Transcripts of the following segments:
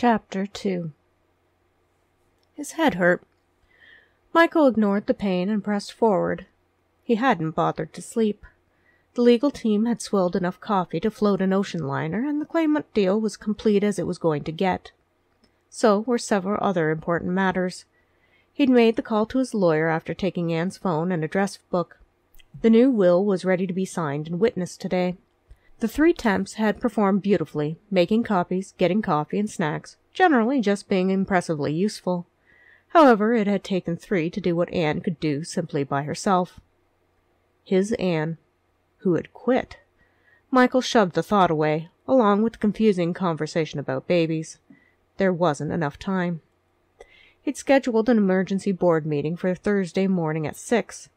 Chapter 2 His head hurt. Michael ignored the pain and pressed forward. He hadn't bothered to sleep. The legal team had swilled enough coffee to float an ocean liner, and the Claymont deal was complete as it was going to get. So were several other important matters. He'd made the call to his lawyer after taking Ann's phone and address book. The new will was ready to be signed and witnessed today. The three temps had performed beautifully, making copies, getting coffee and snacks, generally just being impressively useful. However, it had taken three to do what Ann could do simply by herself. His Ann, who had quit. Michael shoved the thought away, along with the confusing conversation about babies. There wasn't enough time. He'd scheduled an emergency board meeting for Thursday morning at six.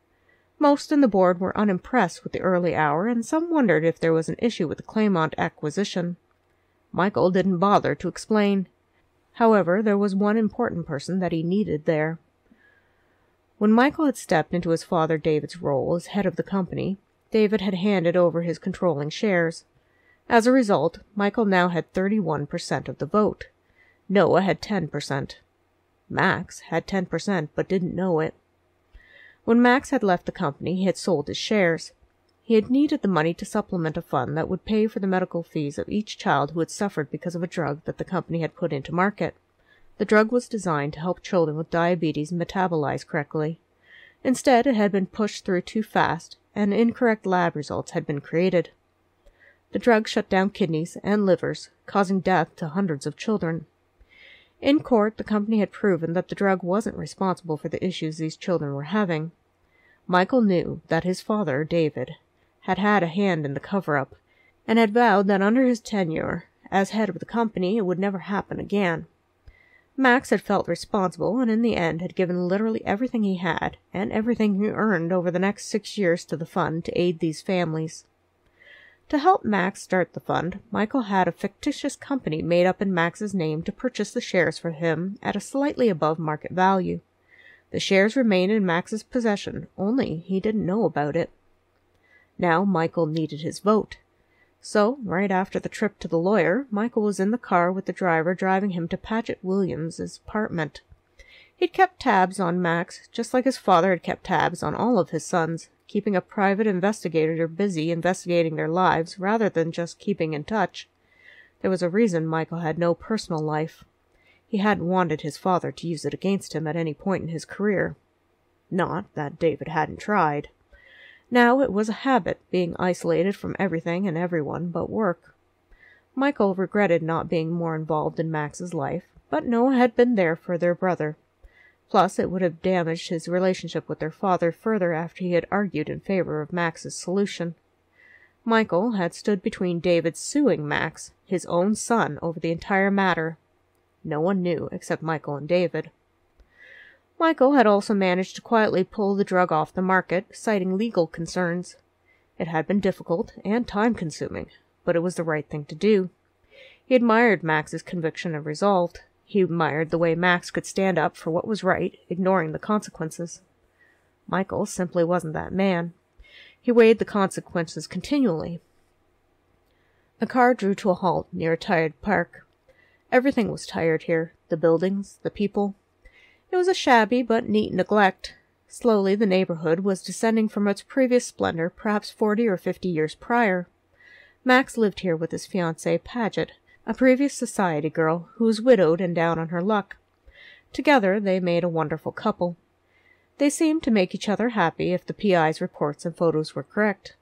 Most in the board were unimpressed with the early hour, and some wondered if there was an issue with the Claymont acquisition. Michael didn't bother to explain. However, there was one important person that he needed there. When Michael had stepped into his father David's role as head of the company, David had handed over his controlling shares. As a result, Michael now had 31% of the vote. Noah had 10%. Max had 10% but didn't know it. When Max had left the company, he had sold his shares. He had needed the money to supplement a fund that would pay for the medical fees of each child who had suffered because of a drug that the company had put into market. The drug was designed to help children with diabetes metabolize correctly. Instead, it had been pushed through too fast, and incorrect lab results had been created. The drug shut down kidneys and livers, causing death to hundreds of children. In court, the company had proven that the drug wasn't responsible for the issues these children were having. Michael knew that his father, David, had had a hand in the cover up, and had vowed that under his tenure as head of the company it would never happen again. Max had felt responsible, and in the end had given literally everything he had, and everything he earned over the next six years to the fund to aid these families. To help Max start the fund, Michael had a fictitious company made up in Max's name to purchase the shares for him at a slightly above market value. The shares remained in Max's possession, only he didn't know about it. Now Michael needed his vote. So, right after the trip to the lawyer, Michael was in the car with the driver driving him to Paget Williams's apartment. He'd kept tabs on Max, just like his father had kept tabs on all of his sons, keeping a private investigator busy investigating their lives rather than just keeping in touch. There was a reason Michael had no personal life. He hadn't wanted his father to use it against him at any point in his career. Not that David hadn't tried. Now it was a habit, being isolated from everything and everyone but work. Michael regretted not being more involved in Max's life, but Noah had been there for their brother. Plus, it would have damaged his relationship with their father further after he had argued in favor of Max's solution. Michael had stood between David suing Max, his own son, over the entire matter. No one knew except Michael and David. Michael had also managed to quietly pull the drug off the market, citing legal concerns. It had been difficult and time consuming, but it was the right thing to do. He admired Max's conviction and resolve. He admired the way Max could stand up for what was right, ignoring the consequences. Michael simply wasn't that man. He weighed the consequences continually. The car drew to a halt near a tired park. Everything was tired here the buildings, the people. It was a shabby but neat neglect. Slowly the neighborhood was descending from its previous splendor, perhaps forty or fifty years prior. Max lived here with his fiancée, Paget, a previous society girl who was widowed and down on her luck. Together they made a wonderful couple. They seemed to make each other happy if the PI's reports and photos were correct.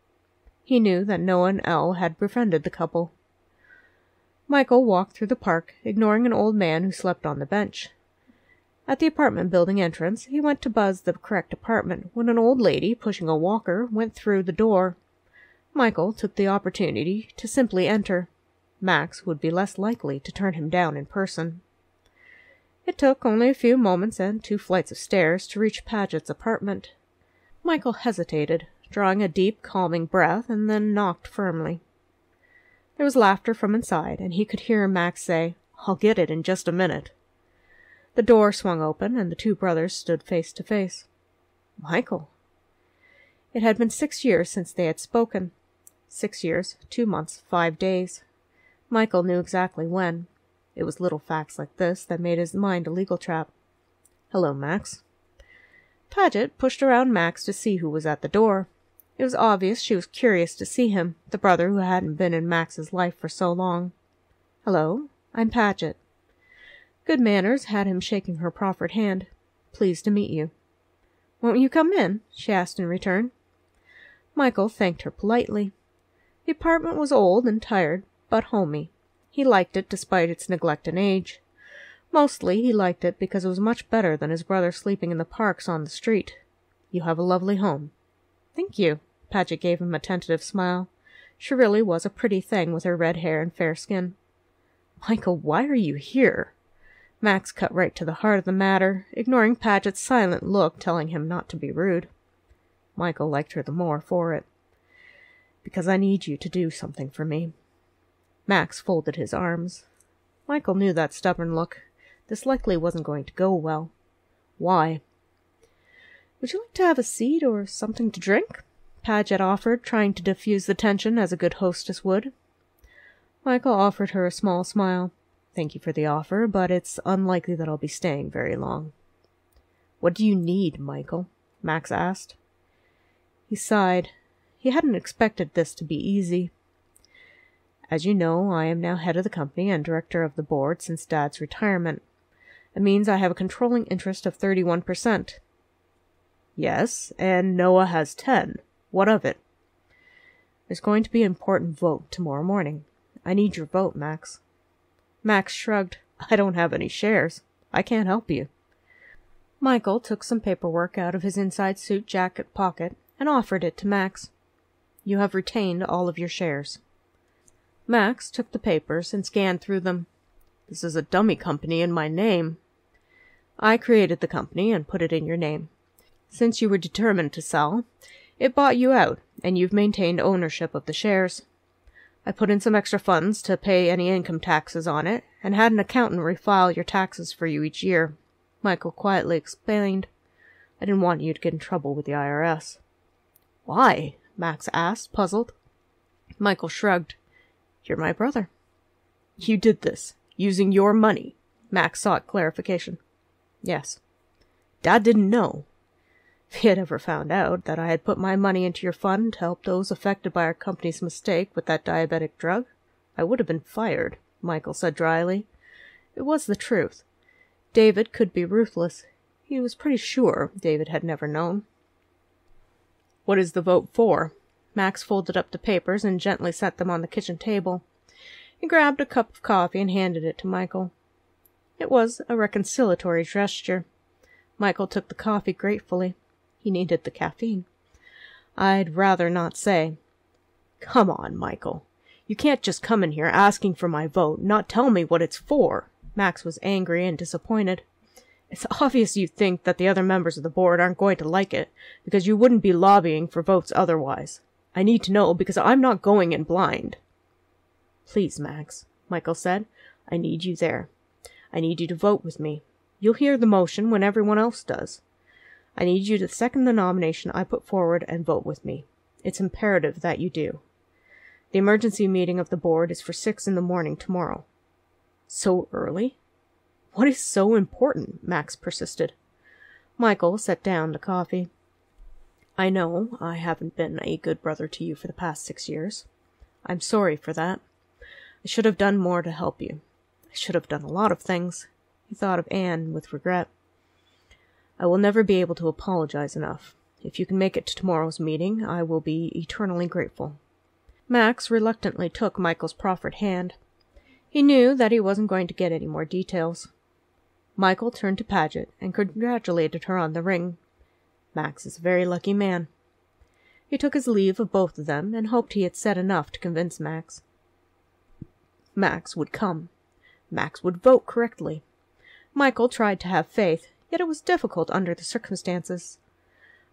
He knew that Noah and Elle had befriended the couple. Michael walked through the park, ignoring an old man who slept on the bench. At the apartment building entrance, he went to buzz the correct apartment when an old lady, pushing a walker, went through the door. Michael took the opportunity to simply enter. Max would be less likely to turn him down in person. It took only a few moments and two flights of stairs to reach Paget's apartment. Michael hesitated, drawing a deep, calming breath, and then knocked firmly. There was laughter from inside, and he could hear Max say, I'll get it in just a minute. The door swung open, and the two brothers stood face to face. Michael! It had been six years since they had spoken. Six years, two months, five days. Michael knew exactly when. It was little facts like this that made his mind a legal trap. Hello, Max. Paget pushed around Max to see who was at the door. It was obvious she was curious to see him, the brother who hadn't been in Max's life for so long. Hello, I'm Paget. Good manners had him shaking her proffered hand. Pleased to meet you. Won't you come in? she asked in return. Michael thanked her politely. The apartment was old and tired, but homey. He liked it despite its neglect and age. Mostly he liked it because it was much better than his brother sleeping in the parks on the street. You have a lovely home. Thank you. Paget gave him a tentative smile. She really was a pretty thing with her red hair and fair skin. Michael, why are you here? Max cut right to the heart of the matter, ignoring Paget's silent look telling him not to be rude. Michael liked her the more for it. Because I need you to do something for me. Max folded his arms. Michael knew that stubborn look. This likely wasn't going to go well. Why? Would you like to have a seat or something to drink? Paget offered, trying to diffuse the tension as a good hostess would. Michael offered her a small smile. Thank you for the offer, but it's unlikely that I'll be staying very long. What do you need, Michael? Max asked. He sighed. He hadn't expected this to be easy. As you know, I am now head of the company and director of the board since Dad's retirement. It means I have a controlling interest of 31%. Yes, and Noah has 10. What of it? There's going to be an important vote tomorrow morning. I need your vote, Max. Max shrugged. I don't have any shares. I can't help you. Michael took some paperwork out of his inside suit jacket pocket and offered it to Max. You have retained all of your shares. Max took the papers and scanned through them. This is a dummy company in my name. I created the company and put it in your name. Since you were determined to sell, it bought you out, and you've maintained ownership of the shares. I put in some extra funds to pay any income taxes on it, and had an accountant refile your taxes for you each year. Michael quietly explained. I didn't want you to get in trouble with the IRS. Why? Max asked, puzzled. Michael shrugged. You're my brother. You did this, using your money. Max sought clarification. Yes. Dad didn't know. If he had ever found out that I had put my money into your fund to help those affected by our company's mistake with that diabetic drug, I would have been fired, Michael said dryly. It was the truth. David could be ruthless. He was pretty sure David had never known. What is the vote for? Max folded up the papers and gently set them on the kitchen table. He grabbed a cup of coffee and handed it to Michael. It was a reconciliatory gesture. Michael took the coffee gratefully. He needed the caffeine. I'd rather not say. Come on, Michael. You can't just come in here asking for my vote, not tell me what it's for. Max was angry and disappointed. It's obvious you think that the other members of the board aren't going to like it, because you wouldn't be lobbying for votes otherwise. I need to know because I'm not going in blind. Please, Max, Michael said. I need you there. I need you to vote with me. You'll hear the motion when everyone else does. I need you to second the nomination I put forward and vote with me. It's imperative that you do. The emergency meeting of the board is for six in the morning tomorrow. So early? What is so important? Max persisted. Michael set down the coffee. I know I haven't been a good brother to you for the past six years. I'm sorry for that. I should have done more to help you. I should have done a lot of things. He thought of Ann with regret. I will never be able to apologize enough. If you can make it to tomorrow's meeting, I will be eternally grateful. Max reluctantly took Michael's proffered hand. He knew that he wasn't going to get any more details. Michael turned to Paget and congratulated her on the ring. Max is a very lucky man. He took his leave of both of them and hoped he had said enough to convince Max. Max would come. Max would vote correctly. Michael tried to have faith, yet it was difficult under the circumstances.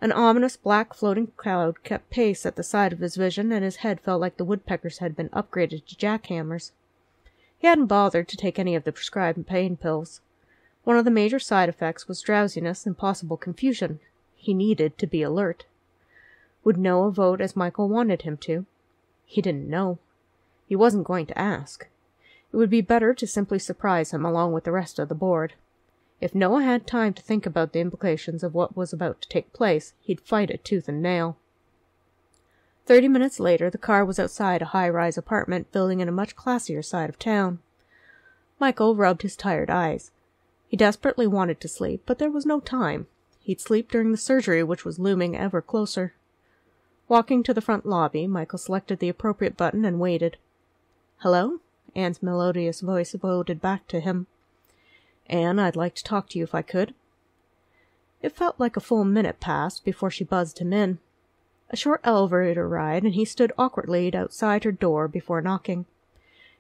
An ominous black floating cloud kept pace at the side of his vision, and his head felt like the woodpeckers had been upgraded to jackhammers. He hadn't bothered to take any of the prescribed pain pills. One of the major side effects was drowsiness and possible confusion, he needed to be alert. Would Noah vote as Michael wanted him to? He didn't know. He wasn't going to ask. It would be better to simply surprise him along with the rest of the board. If Noah had time to think about the implications of what was about to take place, he'd fight it tooth and nail. Thirty minutes later, the car was outside a high rise apartment building in a much classier side of town. Michael rubbed his tired eyes. He desperately wanted to sleep, but there was no time. He'd sleep during the surgery, which was looming ever closer. Walking to the front lobby, Michael selected the appropriate button and waited. Hello? Ann's melodious voice floated back to him. Ann, I'd like to talk to you if I could. It felt like a full minute passed before she buzzed him in. A short elevator ride, and he stood awkwardly outside her door before knocking.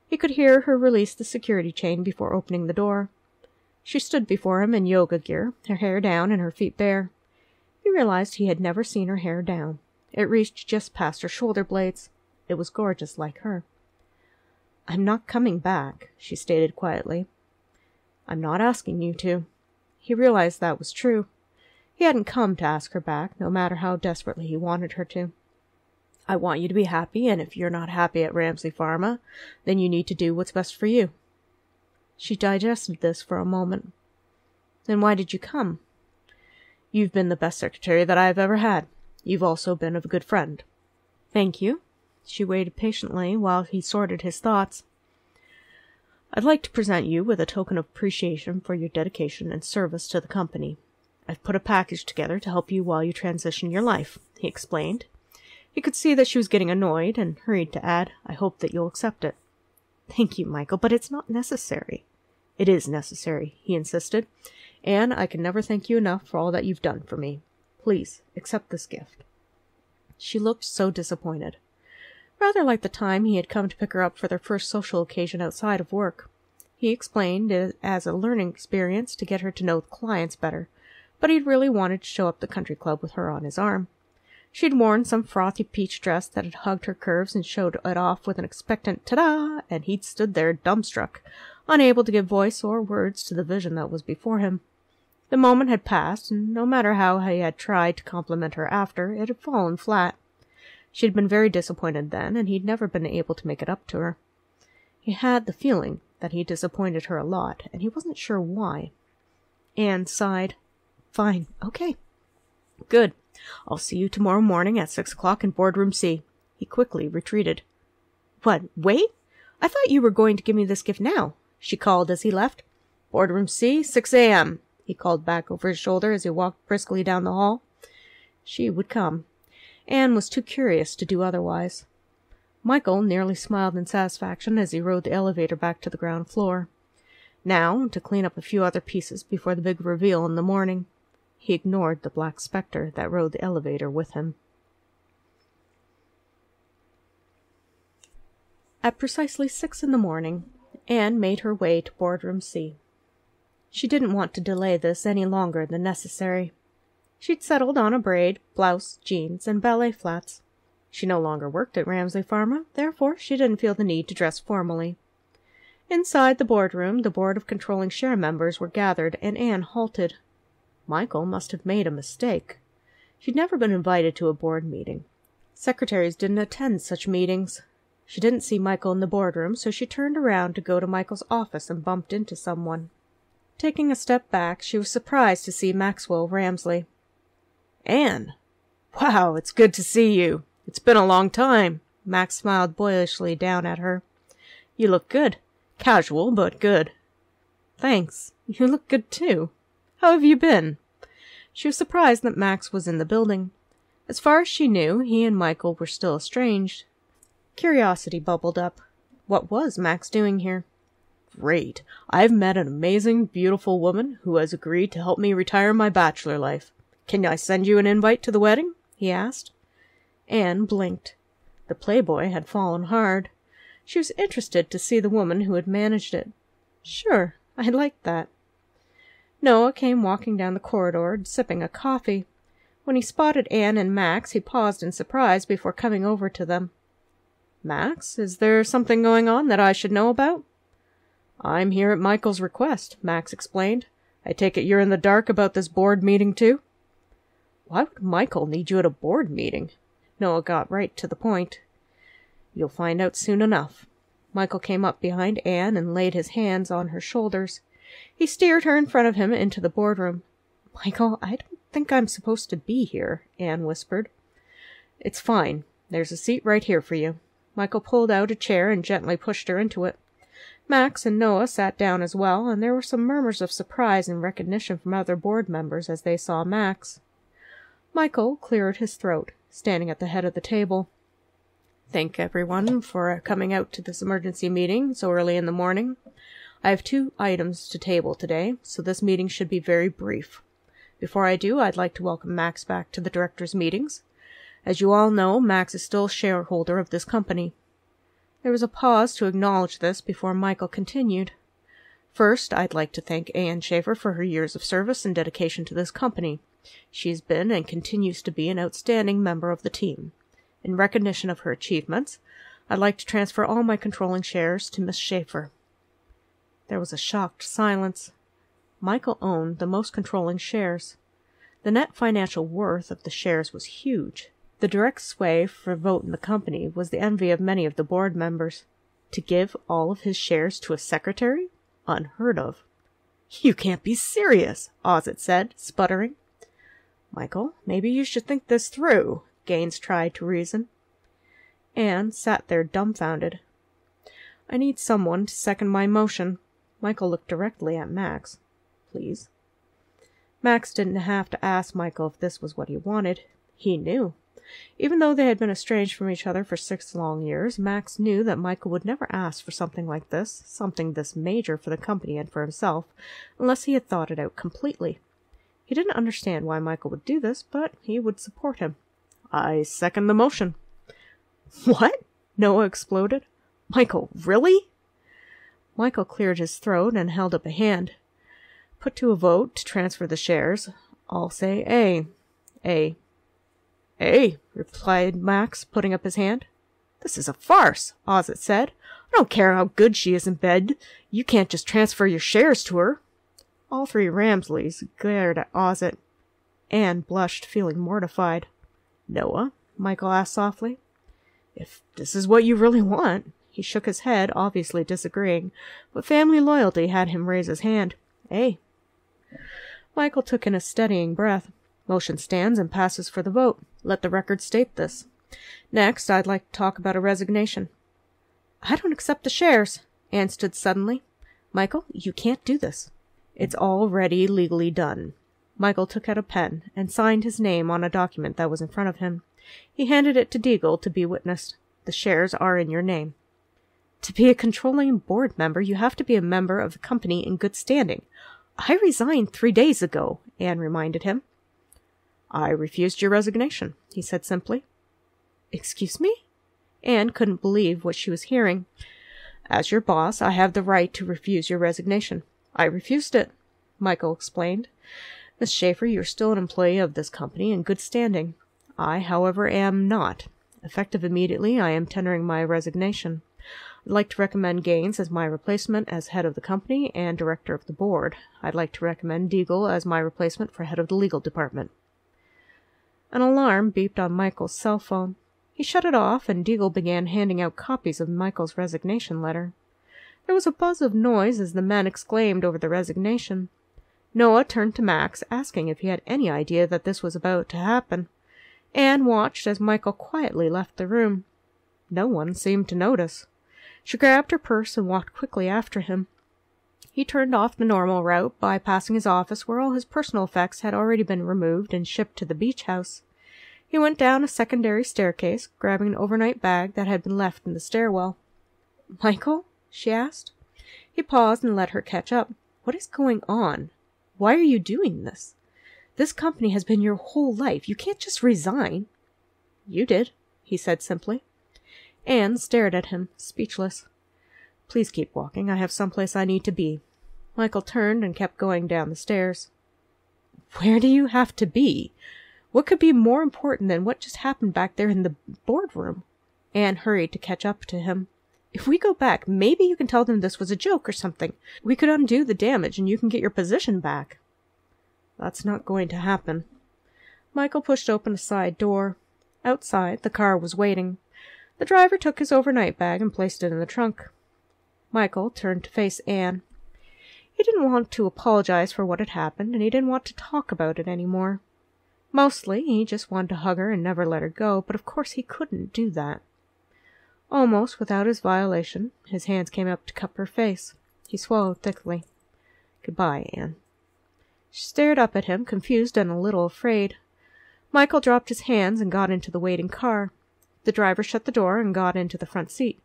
He could hear her release the security chain before opening the door. She stood before him in yoga gear, her hair down and her feet bare. He realized he had never seen her hair down. It reached just past her shoulder blades. It was gorgeous like her. I'm not coming back, she stated quietly. I'm not asking you to. He realized that was true. He hadn't come to ask her back, no matter how desperately he wanted her to. I want you to be happy, and if you're not happy at Ramesly Pharma, then you need to do what's best for you. She digested this for a moment. Then why did you come? You've been the best secretary that I have ever had. You've also been a good friend. Thank you. She waited patiently while he sorted his thoughts. I'd like to present you with a token of appreciation for your dedication and service to the company. I've put a package together to help you while you transition your life, he explained. He could see that she was getting annoyed and hurried to add, I hope that you'll accept it. Thank you, Michael, but it's not necessary. It is necessary, he insisted, and I can never thank you enough for all that you've done for me. Please accept this gift. She looked so disappointed rather like the time he had come to pick her up for their first social occasion outside of work. He explained it as a learning experience to get her to know clients better, but he'd really wanted to show up the country club with her on his arm. She'd worn some frothy peach dress that had hugged her curves and showed it off with an expectant ta-da, and he'd stood there dumbstruck, unable to give voice or words to the vision that was before him. The moment had passed, and no matter how he had tried to compliment her after, it had fallen flat. She had been very disappointed then, and he'd never been able to make it up to her. He had the feeling that he disappointed her a lot, and he wasn't sure why. Ann sighed. Fine, okay. Good. I'll see you tomorrow morning at six o'clock in boardroom C. He quickly retreated. What, wait? I thought you were going to give me this gift now, she called as he left. Boardroom C, 6 a.m., he called back over his shoulder as he walked briskly down the hall. She would come. Ann was too curious to do otherwise. Michael nearly smiled in satisfaction as he rode the elevator back to the ground floor. Now, to clean up a few other pieces before the big reveal in the morning. He ignored the black spectre that rode the elevator with him. At precisely six in the morning, Ann made her way to boardroom C. She didn't want to delay this any longer than necessary. She'd settled on a braid, blouse, jeans, and ballet flats. She no longer worked at Ramesly Pharma, therefore she didn't feel the need to dress formally. Inside the boardroom, the board of controlling share members were gathered, and Ann halted. Michael must have made a mistake. She'd never been invited to a board meeting. Secretaries didn't attend such meetings. She didn't see Michael in the boardroom, so she turned around to go to Michael's office and bumped into someone. Taking a step back, she was surprised to see Maxwell Ramesly. Ann! Wow, it's good to see you. It's been a long time. Max smiled boyishly down at her. You look good. Casual, but good. Thanks. You look good too. How have you been? She was surprised that Max was in the building. As far as she knew, he and Michael were still estranged. Curiosity bubbled up. What was Max doing here? Great. I've met an amazing, beautiful woman who has agreed to help me retire my bachelor life. Can I send you an invite to the wedding? he asked. Ann blinked. The playboy had fallen hard. She was interested to see the woman who had managed it. Sure, I'd like that. Noah came walking down the corridor, sipping a coffee. When he spotted Ann and Max, he paused in surprise before coming over to them. Max, is there something going on that I should know about? I'm here at Michael's request, Max explained. I take it you're in the dark about this board meeting, too? Why would Michael need you at a board meeting? Noah got right to the point. You'll find out soon enough. Michael came up behind Ann and laid his hands on her shoulders. He steered her in front of him into the boardroom. Michael, I don't think I'm supposed to be here, Ann whispered. It's fine. There's a seat right here for you. Michael pulled out a chair and gently pushed her into it. Max and Noah sat down as well, and there were some murmurs of surprise and recognition from other board members as they saw Max. Michael cleared his throat, standing at the head of the table. Thank everyone for uh, coming out to this emergency meeting so early in the morning. I have two items to table today, so this meeting should be very brief. Before I do, I'd like to welcome Max back to the directors' meetings. As you all know, Max is still a shareholder of this company. There was a pause to acknowledge this before Michael continued. First, I'd like to thank Ann Schaeffer for her years of service and dedication to this company. She has been and continues to be an outstanding member of the team. In recognition of her achievements, I'd like to transfer all my controlling shares to Miss Schaeffer. There was a shocked silence. Michael owned the most controlling shares. The net financial worth of the shares was huge. The direct sway for vote in the company was the envy of many of the board members. To give all of his shares to a secretary? Unheard of. You can't be serious, Ozit said, sputtering. Michael, maybe you should think this through, Gaines tried to reason. Ann sat there dumbfounded. I need someone to second my motion. Michael looked directly at Max. Please. Max didn't have to ask Michael if this was what he wanted. He knew. Even though they had been estranged from each other for six long years, Max knew that Michael would never ask for something like this, something this major for the company and for himself, unless he had thought it out completely. He didn't understand why Michael would do this, but he would support him. I second the motion. What? Noah exploded. Michael, really? Michael cleared his throat and held up a hand. Put to a vote to transfer the shares. I'll say A. A. A, replied Max, putting up his hand. This is a farce, Ozit said. I don't care how good she is in bed. You can't just transfer your shares to her. All three Rameslys glared at Ozit. Ann blushed, feeling mortified. Noah? Michael asked softly. If this is what you really want. He shook his head, obviously disagreeing, but family loyalty had him raise his hand. A. Michael took in a steadying breath. Motion stands and passes for the vote. Let the record state this. Next, I'd like to talk about a resignation. I don't accept the shares. Ann stood suddenly. Michael, you can't do this. It's already legally done. Michael took out a pen and signed his name on a document that was in front of him. He handed it to Deagle to be witnessed. The shares are in your name. To be a controlling board member, you have to be a member of the company in good standing. I resigned three days ago, Ann reminded him. I refused your resignation, he said simply. Excuse me? Ann couldn't believe what she was hearing. As your boss, I have the right to refuse your resignation. I refused it, Michael explained. Miss Schaeffer, you're still an employee of this company in good standing. I, however, am not. Effective immediately, I am tendering my resignation. I'd like to recommend Gaines as my replacement as head of the company and director of the board. I'd like to recommend Deagle as my replacement for head of the legal department. An alarm beeped on Michael's cell phone. He shut it off, and Deagle began handing out copies of Michael's resignation letter. There was a buzz of noise as the men exclaimed over the resignation. Noah turned to Max, asking if he had any idea that this was about to happen. Ann watched as Michael quietly left the room. No one seemed to notice. She grabbed her purse and walked quickly after him. He turned off the normal route, bypassing his office where all his personal effects had already been removed and shipped to the beach house. He went down a secondary staircase, grabbing an overnight bag that had been left in the stairwell. Michael? she asked. He paused and let her catch up. What is going on? Why are you doing this? This company has been your whole life. You can't just resign. You did, he said simply. Ann stared at him, speechless. Please keep walking. I have some place I need to be. Michael turned and kept going down the stairs. Where do you have to be? What could be more important than what just happened back there in the boardroom? Ann hurried to catch up to him. If we go back, maybe you can tell them this was a joke or something. We could undo the damage and you can get your position back. That's not going to happen. Michael pushed open a side door. Outside, the car was waiting. The driver took his overnight bag and placed it in the trunk. Michael turned to face Ann. He didn't want to apologize for what had happened, and he didn't want to talk about it any more. Mostly, he just wanted to hug her and never let her go, but of course he couldn't do that. Almost without his violation, his hands came up to cup her face. He swallowed thickly. Goodbye, Ann. She stared up at him, confused and a little afraid. Michael dropped his hands and got into the waiting car. The driver shut the door and got into the front seat.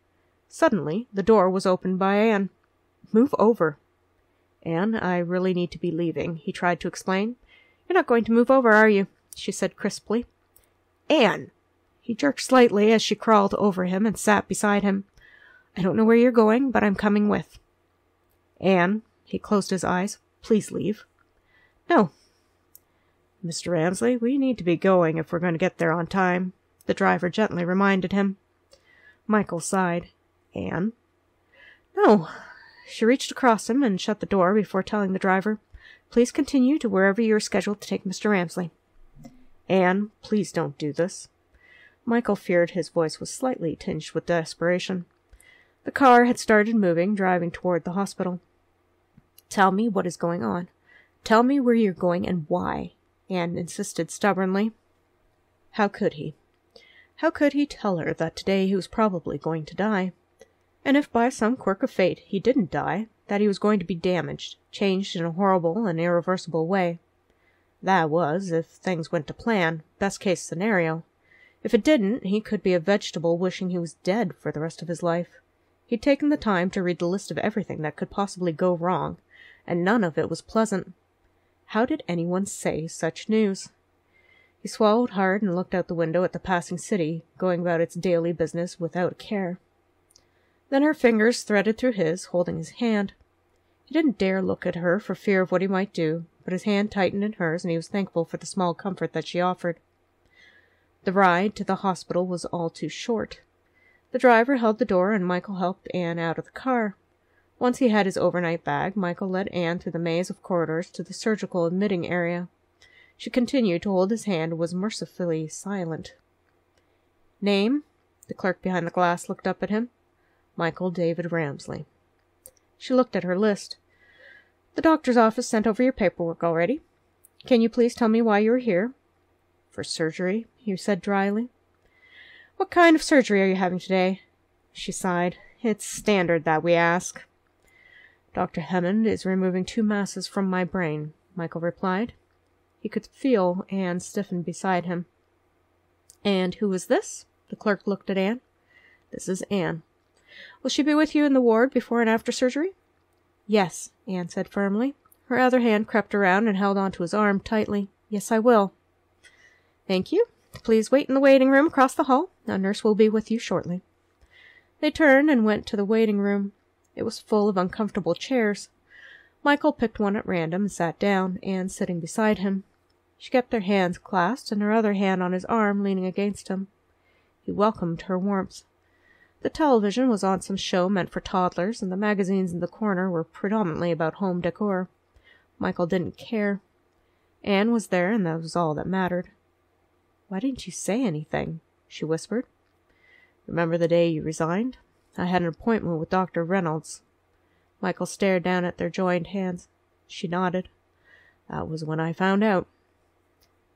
Suddenly, the door was opened by Ann. Move over. Ann, I really need to be leaving, he tried to explain. You're not going to move over, are you? she said crisply. Ann! He jerked slightly as she crawled over him and sat beside him. I don't know where you're going, but I'm coming with. Ann, he closed his eyes, please leave. No. Mr. Ramesly, we need to be going if we're going to get there on time, the driver gently reminded him. Michael sighed. Ann? No. She reached across him and shut the door before telling the driver, Please continue to wherever you are scheduled to take Mr. Ramesly. Ann, please don't do this. Michael feared his voice was slightly tinged with desperation. The car had started moving, driving toward the hospital. Tell me what is going on. Tell me where you're going and why, Ann insisted stubbornly. How could he? How could he tell her that today he was probably going to die? And if by some quirk of fate he didn't die, that he was going to be damaged, changed in a horrible and irreversible way. That was, if things went to plan, best case scenario. If it didn't, he could be a vegetable wishing he was dead for the rest of his life. He'd taken the time to read the list of everything that could possibly go wrong, and none of it was pleasant. How did anyone say such news? He swallowed hard and looked out the window at the passing city, going about its daily business without care. Then her fingers threaded through his, holding his hand. He didn't dare look at her for fear of what he might do, but his hand tightened in hers, and he was thankful for the small comfort that she offered. The ride to the hospital was all too short. The driver held the door, and Michael helped Ann out of the car. Once he had his overnight bag, Michael led Ann through the maze of corridors to the surgical admitting area. She continued to hold his hand and was mercifully silent. Name? The clerk behind the glass looked up at him. Michael David Ramesly. She looked at her list. The doctor's office sent over your paperwork already. Can you please tell me why you are here? For surgery, he said dryly. What kind of surgery are you having today? She sighed. It's standard that we ask. Dr. Hammond is removing two masses from my brain, Michael replied. He could feel Ann stiffen beside him. And who is this? The clerk looked at Ann. This is Ann. Will she be with you in the ward before and after surgery? Yes, Ann said firmly. Her other hand crept around and held onto his arm tightly. Yes, I will. Thank you. Please wait in the waiting room across the hall. A nurse will be with you shortly. They turned and went to the waiting room. It was full of uncomfortable chairs. Michael picked one at random and sat down, Ann sitting beside him. She kept their hands clasped and her other hand on his arm, leaning against him. He welcomed her warmth. The television was on some show meant for toddlers, and the magazines in the corner were predominantly about home decor. Michael didn't care. Ann was there, and that was all that mattered. Why didn't you say anything? she whispered. Remember the day you resigned? I had an appointment with Dr. Reynolds. Michael stared down at their joined hands. She nodded. That was when I found out.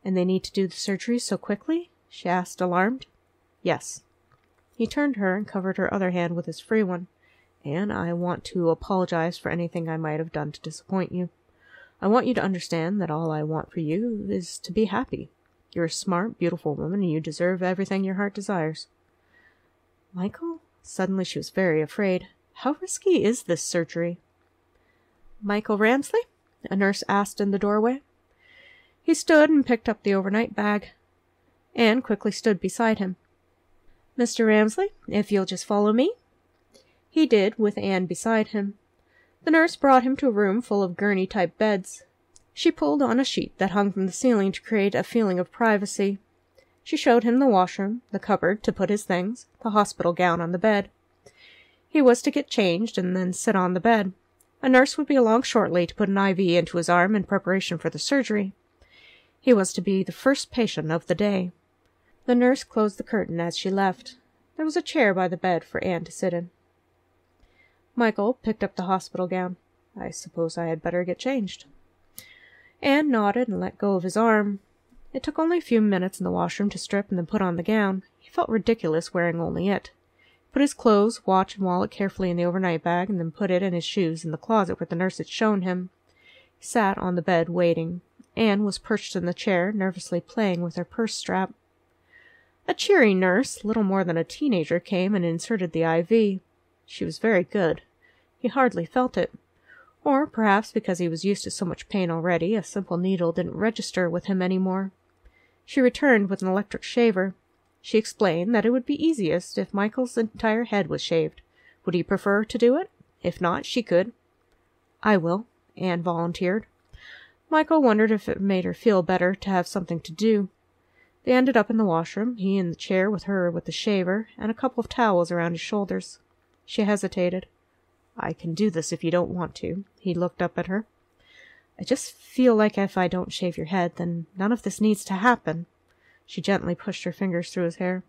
And they need to do the surgery so quickly? she asked, alarmed. Yes. He turned her and covered her other hand with his free one. And I want to apologize for anything I might have done to disappoint you. I want you to understand that all I want for you is to be happy. You're a smart, beautiful woman, and you deserve everything your heart desires. Michael? Suddenly she was very afraid. How risky is this surgery? Michael Ramesly? a nurse asked in the doorway. He stood and picked up the overnight bag. Ann quickly stood beside him. Mr. Ramesly, if you'll just follow me. He did, with Ann beside him. The nurse brought him to a room full of gurney type beds. She pulled on a sheet that hung from the ceiling to create a feeling of privacy. She showed him the washroom, the cupboard to put his things, the hospital gown on the bed. He was to get changed and then sit on the bed. A nurse would be along shortly to put an IV into his arm in preparation for the surgery. He was to be the first patient of the day. The nurse closed the curtain as she left. There was a chair by the bed for Ann to sit in. Michael picked up the hospital gown. I suppose I had better get changed. Ann nodded and let go of his arm. It took only a few minutes in the washroom to strip and then put on the gown. He felt ridiculous wearing only it. He put his clothes, watch, and wallet carefully in the overnight bag, and then put it and his shoes in the closet where the nurse had shown him. He sat on the bed, waiting. Ann was perched in the chair, nervously playing with her purse strap. A cheery nurse, little more than a teenager, came and inserted the IV. She was very good. He hardly felt it. Or perhaps because he was used to so much pain already, a simple needle didn't register with him any more. She returned with an electric shaver. She explained that it would be easiest if Michael's entire head was shaved. Would he prefer to do it? If not, she could. I will, Ann volunteered. Michael wondered if it made her feel better to have something to do. They ended up in the washroom, he in the chair with her with the shaver, and a couple of towels around his shoulders. She hesitated. I can do this if you don't want to. He looked up at her. I just feel like if I don't shave your head, then none of this needs to happen. She gently pushed her fingers through his hair.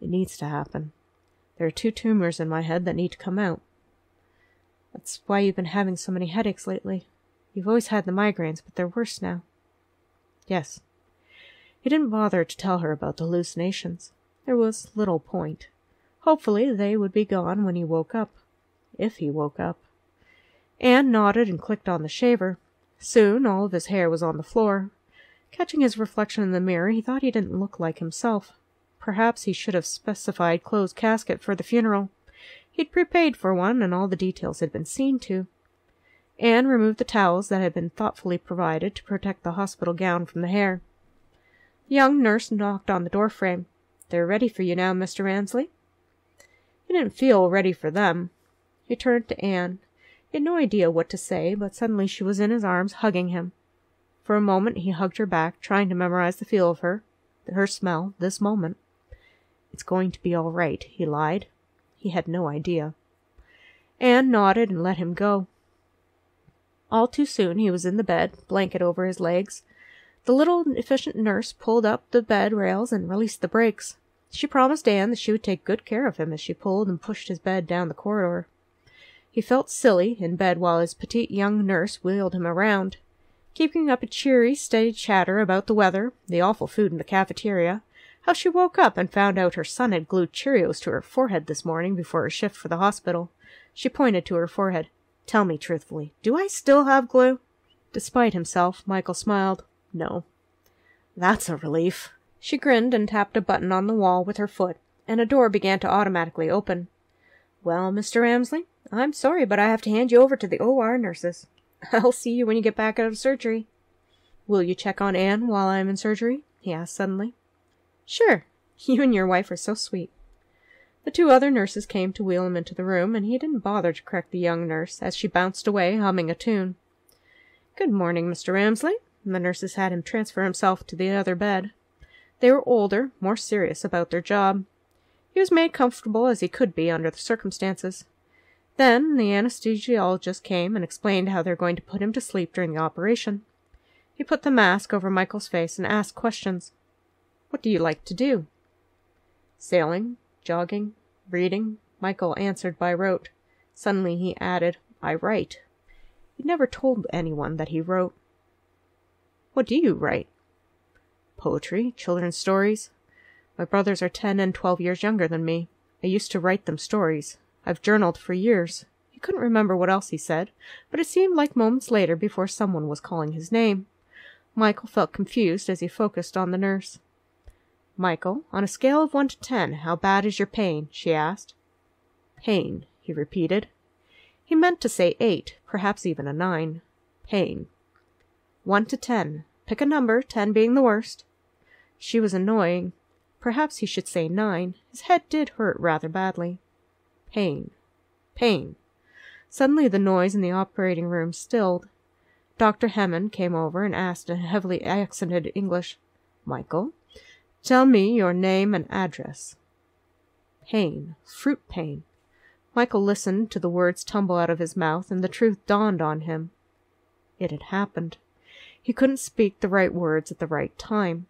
It needs to happen. There are two tumors in my head that need to come out. That's why you've been having so many headaches lately. You've always had the migraines, but they're worse now. Yes. He didn't bother to tell her about the hallucinations. There was little point. Hopefully they would be gone when he woke up. If he woke up. Ann nodded and clicked on the shaver. Soon all of his hair was on the floor. Catching his reflection in the mirror, he thought he didn't look like himself. Perhaps he should have specified closed casket for the funeral. He'd prepaid for one, and all the details had been seen to. Ann removed the towels that had been thoughtfully provided to protect the hospital gown from the hair. The young nurse knocked on the door frame. They're ready for you now, Mr. Ramesly. He didn't feel ready for them. He turned to Ann. He had no idea what to say, but suddenly she was in his arms, hugging him. For a moment he hugged her back, trying to memorize the feel of her, her smell, this moment. It's going to be all right, he lied. He had no idea. Ann nodded and let him go. All too soon he was in the bed, blanket over his legs. The little efficient nurse pulled up the bed rails and released the brakes. She promised Ann that she would take good care of him as she pulled and pushed his bed down the corridor. He felt silly in bed while his petite young nurse wheeled him around, keeping up a cheery, steady chatter about the weather, the awful food in the cafeteria, how she woke up and found out her son had glued Cheerios to her forehead this morning before her shift for the hospital. She pointed to her forehead. Tell me truthfully, do I still have glue? Despite himself, Michael smiled. No. That's a relief. She grinned and tapped a button on the wall with her foot, and a door began to automatically open. Well, Mr. Ramesly, I'm sorry, but I have to hand you over to the OR nurses. I'll see you when you get back out of surgery. Will you check on Ann while I'm in surgery? he asked suddenly. Sure. You and your wife are so sweet. The two other nurses came to wheel him into the room, and he didn't bother to correct the young nurse as she bounced away, humming a tune. Good morning, Mr. Ramesly. The nurses had him transfer himself to the other bed. They were older, more serious about their job. He was made comfortable as he could be under the circumstances. Then the anesthesiologist came and explained how they were going to put him to sleep during the operation. He put the mask over Michael's face and asked questions. What do you like to do? Sailing, jogging, reading, Michael answered by rote. Suddenly he added, I write. He never told anyone that he wrote. What do you write? Poetry, children's stories. My brothers are ten and twelve years younger than me. I used to write them stories. I've journaled for years. He couldn't remember what else he said, but it seemed like moments later before someone was calling his name. Michael felt confused as he focused on the nurse. Michael, on a scale of one to ten, how bad is your pain? she asked. Pain, he repeated. He meant to say eight, perhaps even a nine. Pain. One to ten. Pick a number, ten being the worst. She was annoying. Perhaps he should say nine. His head did hurt rather badly. Pain. Pain. Suddenly the noise in the operating room stilled. Dr. Hammond came over and asked in heavily accented English, Michael, tell me your name and address. Pain. Fruit pain. Michael listened to the words tumble out of his mouth, and the truth dawned on him. It had happened. He couldn't speak the right words at the right time.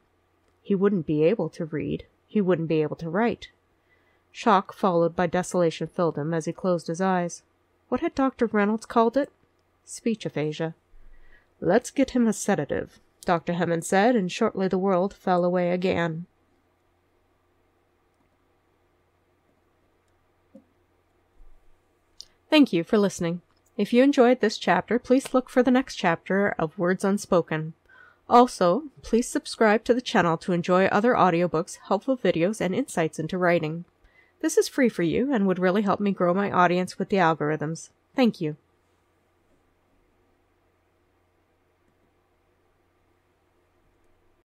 He wouldn't be able to read. He wouldn't be able to write. Shock followed by desolation filled him as he closed his eyes. What had Dr. Reynolds called it? Speech aphasia. Let's get him a sedative, Dr. Hammond said, and shortly the world fell away again. Thank you for listening. If you enjoyed this chapter, please look for the next chapter of Words Unspoken. Also, please subscribe to the channel to enjoy other audiobooks, helpful videos, and insights into writing. This is free for you and would really help me grow my audience with the algorithms. Thank you.